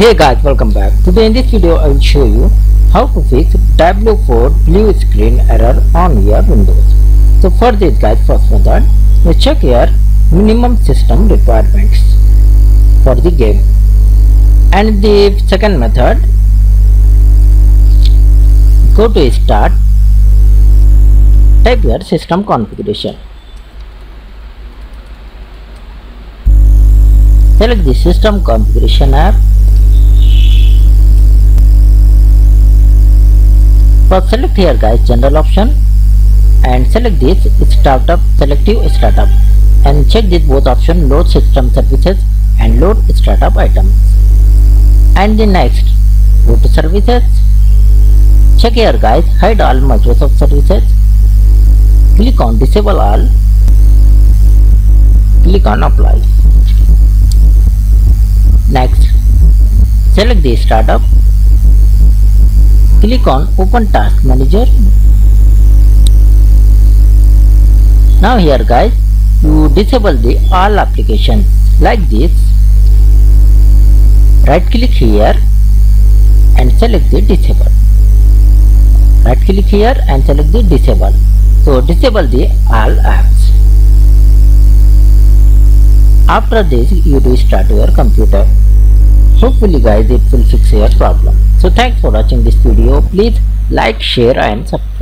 Hey guys, welcome back. Today in this video I will show you how to fix Diablo 4 blue screen error on your Windows. So for this guys, first method, you check your minimum system requirements for the game. And the second method, go to start, type your system configuration. Select the system configuration app First select here guys general option. And select this startup selective startup. And check this both option load system services and load startup items. And the next go to services. Check here guys hide all Microsoft services. Click on disable all. Click on apply. Next select the startup click on open task manager. Now here guys you disable the all applications like this. Right click here and select the disable. Right click here and select the disable. So disable the all apps. After this you restart your computer. Hopefully guys it will fix your problem so thanks for watching this video. Please like share and subscribe